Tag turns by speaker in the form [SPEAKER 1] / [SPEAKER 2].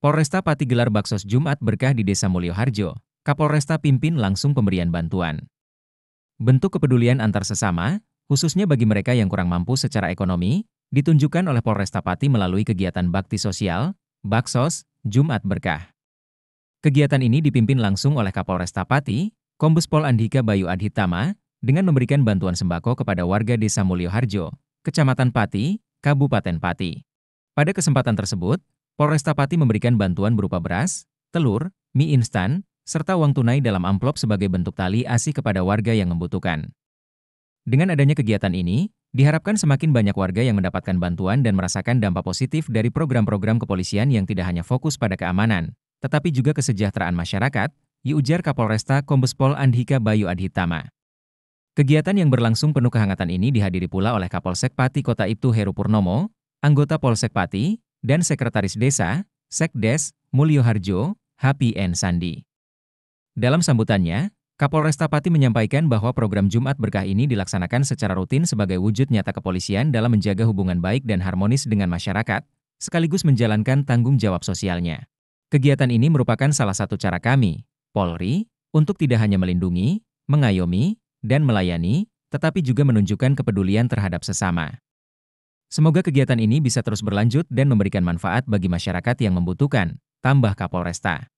[SPEAKER 1] Polresta Pati gelar baksos Jumat berkah di Desa Mulyoharjo. Kapolresta pimpin langsung pemberian bantuan. Bentuk kepedulian antar sesama, khususnya bagi mereka yang kurang mampu secara ekonomi, ditunjukkan oleh Polresta Pati melalui kegiatan bakti sosial, Baksos, Jumat Berkah. Kegiatan ini dipimpin langsung oleh Kapolresta Pati, Kombes Pol Andika Bayu Adhitama, dengan memberikan bantuan sembako kepada warga Desa Mulyoharjo, Kecamatan Pati, Kabupaten Pati. Pada kesempatan tersebut, Polresta Pati memberikan bantuan berupa beras, telur, mie instan, serta uang tunai dalam amplop sebagai bentuk tali asih kepada warga yang membutuhkan. Dengan adanya kegiatan ini, diharapkan semakin banyak warga yang mendapatkan bantuan dan merasakan dampak positif dari program-program kepolisian yang tidak hanya fokus pada keamanan, tetapi juga kesejahteraan masyarakat, diujar Kapolresta Kombespol Andhika Bayu Adhitama. Kegiatan yang berlangsung penuh kehangatan ini dihadiri pula oleh Kapolsek Pati Kota Ibtu Heru Purnomo, anggota Polsek Pati, dan Sekretaris Desa, Sekdes, Mulyo Harjo, Happy N. Sandi. Dalam sambutannya, Kapolresta Pati menyampaikan bahwa program Jumat Berkah ini dilaksanakan secara rutin sebagai wujud nyata kepolisian dalam menjaga hubungan baik dan harmonis dengan masyarakat, sekaligus menjalankan tanggung jawab sosialnya. Kegiatan ini merupakan salah satu cara kami, Polri, untuk tidak hanya melindungi, mengayomi, dan melayani, tetapi juga menunjukkan kepedulian terhadap sesama. Semoga kegiatan ini bisa terus berlanjut dan memberikan manfaat bagi masyarakat yang membutuhkan, tambah Kapolresta.